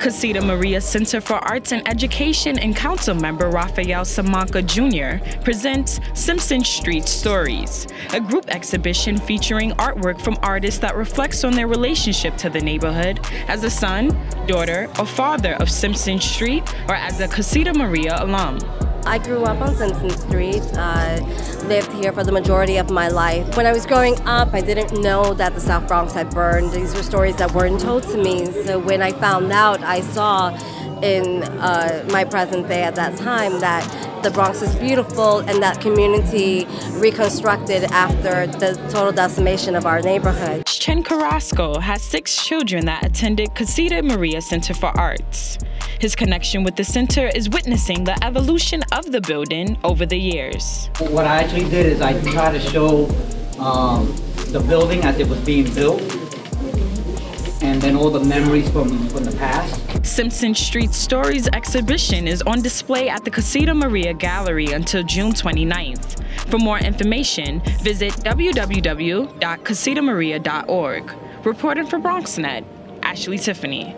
Casita Maria Center for Arts and Education and Council member Rafael Salamanca Jr. presents Simpson Street Stories, a group exhibition featuring artwork from artists that reflects on their relationship to the neighborhood as a son, daughter, or father of Simpson Street, or as a Casita Maria alum. I grew up on Simpson Street, uh, lived here for the majority of my life. When I was growing up, I didn't know that the South Bronx had burned. These were stories that weren't told to me. So when I found out, I saw in uh, my present day at that time that the Bronx is beautiful and that community reconstructed after the total decimation of our neighborhood. Chen Carrasco has six children that attended Casita Maria Center for Arts. His connection with the center is witnessing the evolution of the building over the years. What I actually did is I tried to show um, the building as it was being built and then all the memories from, from the past. Simpson Street Stories exhibition is on display at the Casita Maria Gallery until June 29th. For more information, visit www.casitamaria.org. Reporting for BronxNet, Ashley Tiffany.